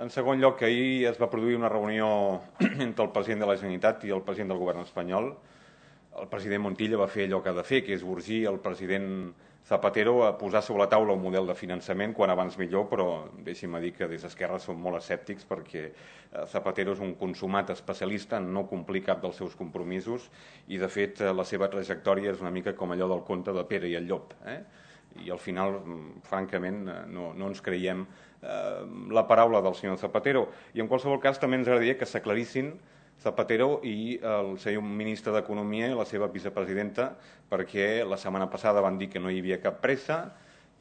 En segon lloc, ahir es va produir una reunió entre el president de la Generalitat i el president del govern espanyol. El president Montilla va fer allò que ha de fer, que és urgir el president Zapatero a posar sobre la taula un model de finançament quan abans millor, però deixi'm dir que des d'Esquerra som molt escèptics perquè eh, Zapatero és un consumat especialista en no complir cap dels seus compromisos i, de fet, eh, la seva trajectòria és una mica com allò del conte de Pere i el Llop. Eh? I al final, mm, francament, eh, no, no ens creiem eh, la paraula del senyor Zapatero. I en qualsevol cas també ens agradaria que s'aclarissin Zapatero i el seu ministre d'Economia i la seva vicepresidenta perquè la setmana passada van dir que no hi havia cap pressa,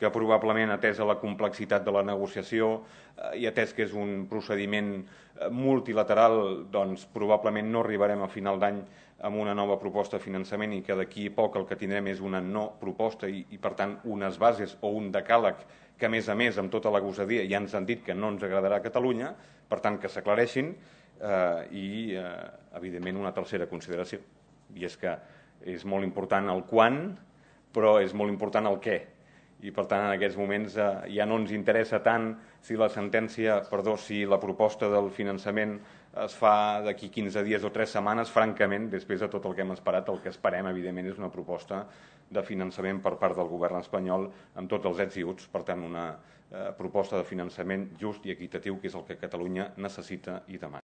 que probablement atesa la complexitat de la negociació eh, i atès que és un procediment eh, multilateral, doncs probablement no arribarem a final d'any amb una nova proposta de finançament i que d'aquí poc el que tindrem és una no proposta i, i per tant unes bases o un decàleg que a més a més amb tota la gosadia ja ens han dit que no ens agradarà a Catalunya, per tant que s'aclareixin eh, i eh, evidentment una tercera consideració. I és que és molt important el quan però és molt important el què i per tant en aquests moments eh, ja no ens interessa tant si la sentència, perdó, si la proposta del finançament es fa d'aquí 15 dies o 3 setmanes, francament, després de tot el que hem esperat, el que esperem, evidentment, és una proposta de finançament per part del govern espanyol amb tots els ets i uts, per tant, una eh, proposta de finançament just i equitatiu, que és el que Catalunya necessita i demana.